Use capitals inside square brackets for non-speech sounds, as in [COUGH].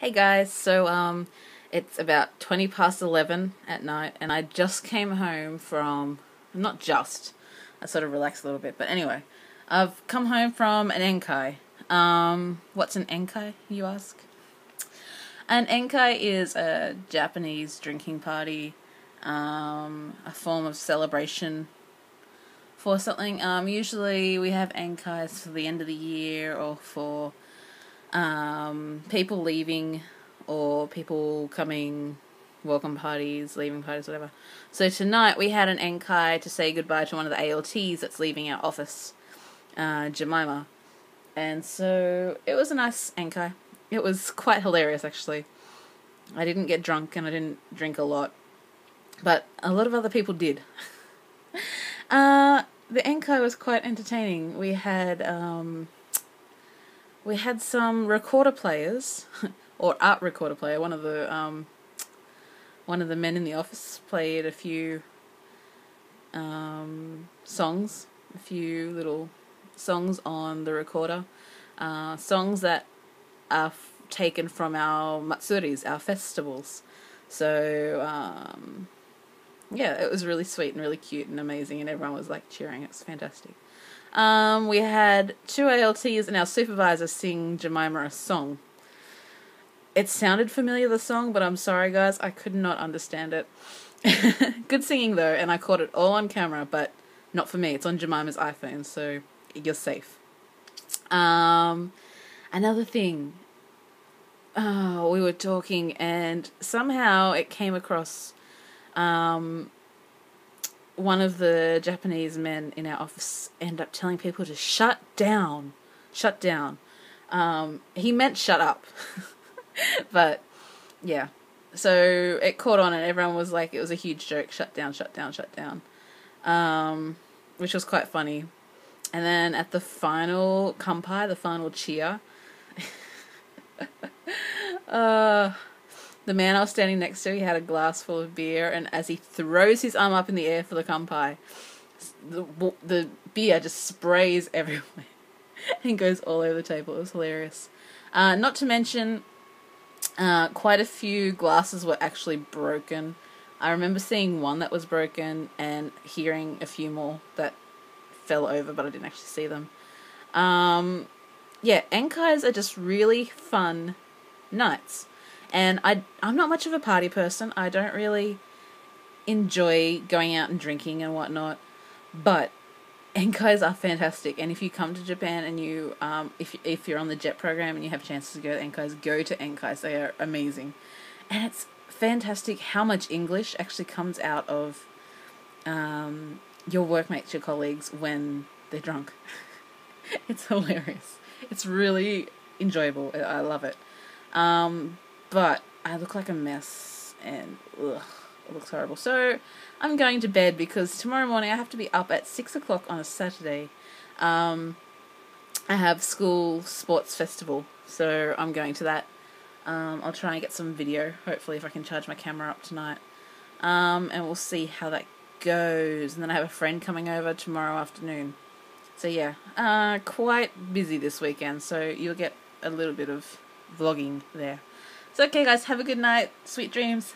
Hey guys, so um, it's about 20 past 11 at night, and I just came home from, not just, I sort of relaxed a little bit, but anyway, I've come home from an Enkai. Um, what's an Enkai, you ask? An Enkai is a Japanese drinking party, um, a form of celebration for something. Um, usually we have Enkais for the end of the year or for um, people leaving or people coming, welcome parties, leaving parties, whatever. So tonight we had an Enkai to say goodbye to one of the ALTs that's leaving our office, uh, Jemima. And so it was a nice Enkai. It was quite hilarious actually. I didn't get drunk and I didn't drink a lot, but a lot of other people did. [LAUGHS] uh, the Enkai was quite entertaining. We had um, we had some recorder players, [LAUGHS] or art recorder player. One of the um, one of the men in the office played a few um, songs, a few little songs on the recorder, uh, songs that are taken from our matsuris, our festivals. So um, yeah, it was really sweet and really cute and amazing, and everyone was like cheering. It's fantastic. Um, we had two ALTs and our supervisor sing Jemima a song. It sounded familiar, the song, but I'm sorry, guys, I could not understand it. [LAUGHS] Good singing, though, and I caught it all on camera, but not for me. It's on Jemima's iPhone, so you're safe. Um, another thing. Oh, we were talking, and somehow it came across um, one of the Japanese men in our office end up telling people to shut down, shut down. Um, he meant shut up, [LAUGHS] but yeah. So it caught on, and everyone was like, it was a huge joke. Shut down, shut down, shut down, um, which was quite funny. And then at the final kampai, the final cheer, [LAUGHS] uh, the man I was standing next to, he had a glass full of beer, and as he throws his arm up in the air for the kampai, the the beer just sprays [LAUGHS] everywhere and goes all over the table. It was hilarious. Uh, not to mention, uh, quite a few glasses were actually broken. I remember seeing one that was broken and hearing a few more that fell over, but I didn't actually see them. Um, yeah, Enkais are just really fun nights. And I I'm not much of a party person. I don't really enjoy going out and drinking and whatnot. But Enkais are fantastic. And if you come to Japan and you um if if you're on the JET program and you have chances to go to Enkais, go to Enkais. They are amazing. And it's fantastic how much English actually comes out of um your workmates, your colleagues when they're drunk. [LAUGHS] it's hilarious. It's really enjoyable. I love it. Um, but I look like a mess and ugh, it looks horrible. So I'm going to bed because tomorrow morning I have to be up at six o'clock on a Saturday. Um, I have school sports festival, so I'm going to that. Um, I'll try and get some video, hopefully, if I can charge my camera up tonight. Um, and we'll see how that goes. And then I have a friend coming over tomorrow afternoon. So, yeah, uh, quite busy this weekend, so you'll get a little bit of vlogging there. So, okay, guys, have a good night. Sweet dreams.